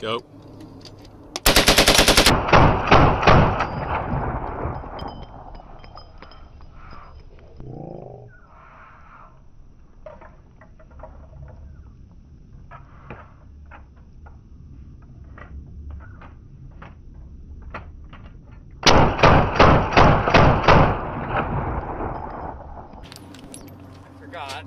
Go. forgot